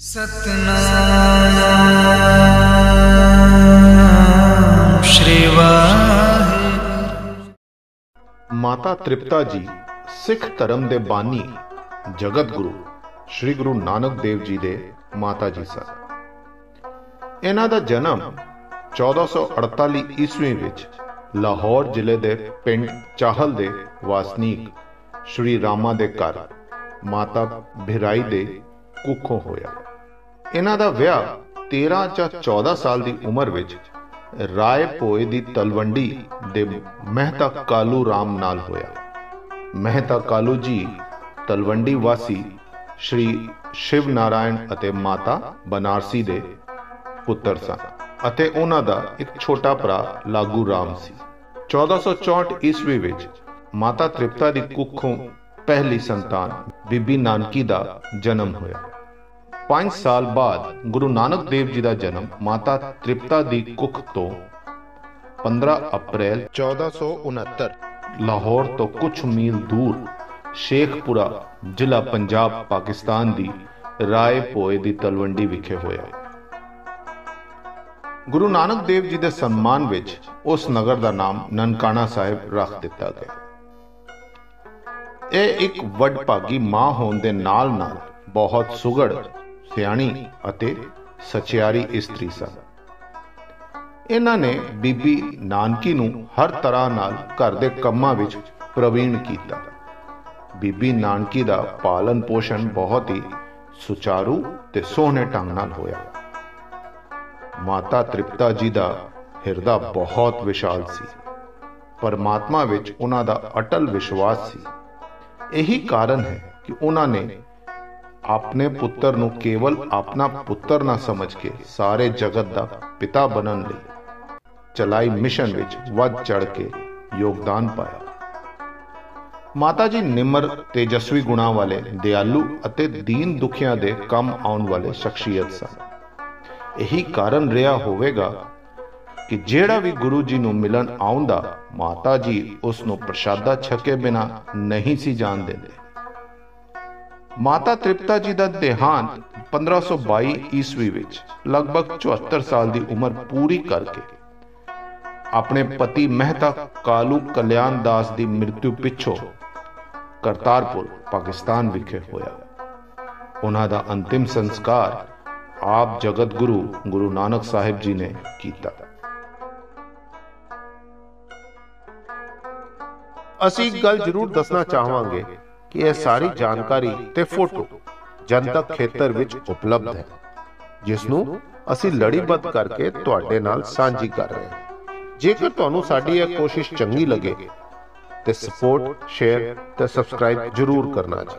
ਸਤਨਾਮ ਸ਼੍ਰੀ ਵਾਹਿਗੁਰੂ। ਮਾਤਾ ਤ੍ਰਿਪਤਾ ਜੀ, ਸਿੱਖ ਧਰਮ ਦੇ ਬਾਨੀ, ਜਗਤ ਗੁਰੂ, ਸ੍ਰੀ ਗੁਰੂ ਨਾਨਕ ਦੇਵ ਜੀ ਦੇ ਮਾਤਾ ਜੀ ਸਨ ਇਹਨਾਂ ਦਾ ਜਨਮ 1448 ਈਸਵੀ ਵਿੱਚ ਲਾਹੌਰ ਜ਼ਿਲ੍ਹੇ ਦੇ ਪਿੰਡ ਚਾਹਲ ਦੇ ਵਾਸਨੀਕ ਸ੍ਰੀ ਰਾਮਾ ਦੇ ਘਰ ਮਾਤਾ ਭਿਰਾਈ ਦੇ ਕੁੱਖੋਂ ਹੋਇਆ। ਇਹਨਾਂ ਦਾ ਵਿਆਹ 13 ਜਾਂ 14 ਸਾਲ ਦੀ ਉਮਰ ਵਿੱਚ ਰਾਏ ਭੋਏ ਦੀ ਤਲਵੰਡੀ ਦੇ ਮਹਿਤਾ ਕਾਲੂ ਰਾਮ ਨਾਲ ਹੋਇਆ। ਮਹਿਤਾ ਕਾਲੂ ਜੀ ਤਲਵੰਡੀ ਵਾਸੀ ਸ਼੍ਰੀ ਸ਼ਿਵ ਨਾਰਾਇਣ ਅਤੇ ਮਾਤਾ ਬਨਾਰਸੀ ਦੇ ਪੁੱਤਰ ਸਨ ਅਤੇ ਉਹਨਾਂ ਦਾ ਇੱਕ ਛੋਟਾ ਭਰਾ ਲਾਗੂ ਰਾਮ ਸੀ। 1464 ਈਸਵੀ ਵਿੱਚ ਮਾਤਾ ਤ੍ਰਿਪਤਾ ਦੀ ਕੁੱਖੋਂ ਪਹਿਲੀ ਸੰਤਾਨ ਬੀਬੀ ਨਾਨਕੀ ਦਾ ਜਨਮ ਹੋਇਆ। 5 ਸਾਲ ਬਾਅਦ ਗੁਰੂ ਨਾਨਕ ਦੇਵ ਜੀ ਦਾ ਜਨਮ ਮਾਤਾ ਤ੍ਰਿਪਤਾ ਦੀ ਕੁੱਖ ਤੋਂ 15 ਅਪ੍ਰੈਲ 1469 ਲਾਹੌਰ ਤੋਂ ਕੁਝ ਮੀਲ ਦੂਰ ਸ਼ੇਖਪੁਰਾ ਜ਼ਿਲ੍ਹਾ ਪੰਜਾਬ ਪਾਕਿਸਤਾਨ ਦੀ ਰਾਏ ਭੋਏ ਦੀ ਤਲਵੰਡੀ ਵਿਖੇ ਹੋਇਆ। ਗੁਰੂ ਨਾਨਕ ਦੇਵ ਜੀ ਦੇ ਸਨਮਾਨ ਵਿੱਚ ਉਸ ਨਗਰ ਦਾ ਨਾਮ ਨਨਕਾਣਾ ਸਾਹਿਬ ਰੱਖ ਦਿੱਤਾ ਗਿਆ। ਇਹ ਇੱਕ ਵੱਡਭਾਗੀ ਮਾਂ ਹੋਣ ਦੇ ਨਾਲ-ਨਾਲ ਬਹੁਤ ਸੁਗੜ ਸਿਆਣੀ ਅਤੇ ਸਚਿਆਰੀ ਇਸਤਰੀ ਸਨ। ਇਹਨਾਂ ਨੇ ਬੀਬੀ ਨਾਨਕੀ ਨੂੰ ਹਰ ਤਰ੍ਹਾਂ ਨਾਲ ਘਰ ਦੇ ਕੰਮਾਂ ਵਿੱਚ ਪ੍ਰਵੀਣ ਕੀਤਾ। ਬੀਬੀ ਨਾਨਕੀ ਦਾ ਪਾਲਣ ਪੋਸ਼ਣ ਬਹੁਤ ਹੀ ਸੁਚਾਰੂ ਤੇ ਸੋਹਣੇ ਢੰਗ ਨਾਲ ਹੋਇਆ। ਮਾਤਾ ਤ੍ਰਿਪਤਾ ਜੀ ਦਾ ਹਿਰਦਾ ਬਹੁਤ ਵਿਸ਼ਾਲ ਸੀ। ਪਰਮਾਤਮਾ ਵਿੱਚ ਉਹਨਾਂ ਦਾ ਅਟਲ ਵਿਸ਼ਵਾਸ ਸੀ। ਇਹੀ ਕਾਰਨ ਹੈ ਕਿ ਉਹਨਾਂ ਨੇ ਆਪਣੇ ਪੁੱਤਰ ਨੂੰ ਕੇਵਲ ਆਪਣਾ ਪੁੱਤਰ ਨਾ ਸਮਝ ਕੇ ਸਾਰੇ ਜਗਤ ਦਾ ਪਿਤਾ ਬਣਨ ਲਈ ਚਲਾਈ ਮਿਸ਼ਨ ਵਿੱਚ ਵੱਧ ਚੜ ਕੇ ਯੋਗਦਾਨ ਪਾਇਆ। ਮਾਤਾ ਜੀ ਨਿਮਰ ਤੇਜਸਵੀ ਗੁਣਾ ਵਾਲੇ ਦਿਆਲੂ ਅਤੇ ਦੀਨ ਦੁਖੀਆਂ ਦੇ ਕੰਮ ਆਉਣ ਵਾਲੇ ਸ਼ਖਸੀਅਤ ਸਨ। ਇਹੀ ਕਾਰਨ ਰਿਹਾ ਹੋਵੇਗਾ ਕਿ ਜਿਹੜਾ ਵੀ ਗੁਰੂ ਜੀ ਨੂੰ ਮਿਲਣ ਆਉਂਦਾ, ਮਾਤਾ ਜੀ ਉਸ ਨੂੰ ਪ੍ਰਸ਼ਾਦਾ ਛਕੇ ਬਿਨਾ ਨਹੀਂ ਸੀ ਜਾਣ ਦਿੰਦੇ। ਮਾਤਾ ਤ੍ਰਿਪਤਾ ਜੀ ਦਾ ਦੇਹਾਂਤ 1522 ਈਸਵੀ ਵਿੱਚ ਲਗਭਗ 74 ਸਾਲ ਦੀ ਉਮਰ ਪੂਰੀ ਕਰਕੇ ਆਪਣੇ ਪਤੀ ਮਹਿਤਾ ਕਾਲੂ ਕਲਿਆਣ ਦਾਸ ਦੀ ਮ੍ਰਿਤਿੂ ਪਿੱਛੋਂ ਕਰਤਾਰਪੁਰ, ਪਾਕਿਸਤਾਨ ਵਿਖੇ ਹੋਇਆ। ਉਹਨਾਂ ਦਾ ਅੰਤਿਮ ਸੰਸਕਾਰ ਆਪ ਜਗਤ ਗੁਰੂ ਗੁਰੂ ਨਾਨਕ ਸਾਹਿਬ ਜੀ ਨੇ ਕੀਤਾ। ਅਸੀਂ ਇੱਕ ਗੱਲ ਜ਼ਰੂਰ ਦੱਸਣਾ ਚਾਹਾਂਗੇ ਕਿ ਇਹ ਸਾਰੀ ਜਾਣਕਾਰੀ ਤੇ ਫੋਟੋ ਜਨਤਕ ਖੇਤਰ ਵਿੱਚ ਉਪਲਬਧ ਹੈ ਜਿਸ ਨੂੰ ਅਸੀਂ ਲੜੀਬੱਧ ਕਰਕੇ ਤੁਹਾਡੇ ਨਾਲ ਸਾਂਝੀ ਕਰ ਰਹੇ ਹਾਂ। ਜੇਕਰ ਤੁਹਾਨੂੰ ਸਾਡੀ ਇਹ ਕੋਸ਼ਿਸ਼ ਚੰਗੀ ਲੱਗੇ, ਤੇ ਸਪੋਰਟ ਸ਼ੇਅਰ ਤੇ ਸਬਸਕ੍ਰਾਈਬ ਜ਼ਰੂਰ ਕਰਨਾ ਜੀ।